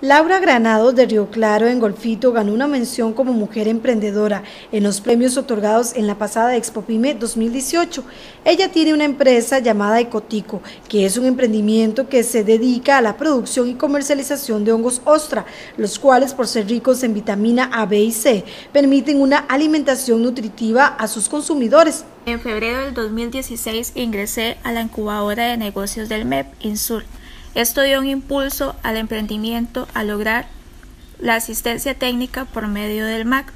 Laura Granados de Río Claro en Golfito ganó una mención como mujer emprendedora en los premios otorgados en la pasada Expo Pyme 2018. Ella tiene una empresa llamada Ecotico, que es un emprendimiento que se dedica a la producción y comercialización de hongos ostra, los cuales por ser ricos en vitamina A, B y C, permiten una alimentación nutritiva a sus consumidores. En febrero del 2016 ingresé a la incubadora de negocios del MEP, INSUR esto dio un impulso al emprendimiento a lograr la asistencia técnica por medio del MAC,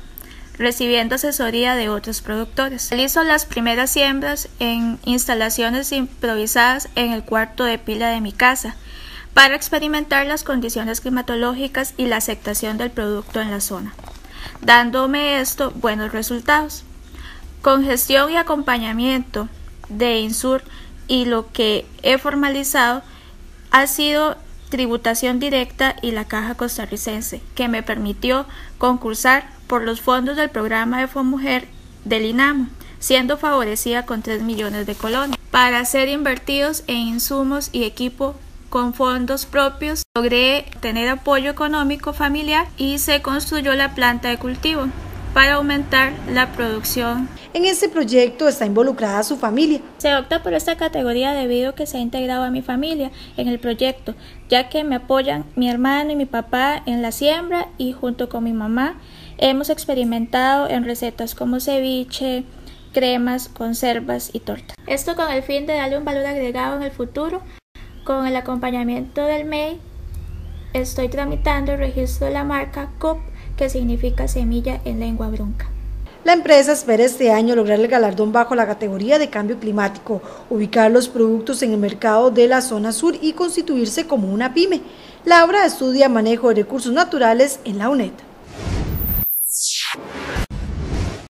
recibiendo asesoría de otros productores. Realizó las primeras siembras en instalaciones improvisadas en el cuarto de pila de mi casa para experimentar las condiciones climatológicas y la aceptación del producto en la zona, dándome esto buenos resultados. Con gestión y acompañamiento de INSUR y lo que he formalizado, ha sido tributación directa y la Caja Costarricense, que me permitió concursar por los fondos del programa de FOMUJER del INAMO, siendo favorecida con 3 millones de colones. Para ser invertidos en insumos y equipo con fondos propios, logré tener apoyo económico familiar y se construyó la planta de cultivo para aumentar la producción. En este proyecto está involucrada su familia. Se opta por esta categoría debido a que se ha integrado a mi familia en el proyecto, ya que me apoyan mi hermano y mi papá en la siembra y junto con mi mamá hemos experimentado en recetas como ceviche, cremas, conservas y tortas. Esto con el fin de darle un valor agregado en el futuro. Con el acompañamiento del MEI estoy tramitando el registro de la marca COP que significa semilla en lengua bronca. La empresa espera este año lograr el galardón bajo la categoría de cambio climático, ubicar los productos en el mercado de la zona sur y constituirse como una pyme. Laura estudia manejo de recursos naturales en la UNED.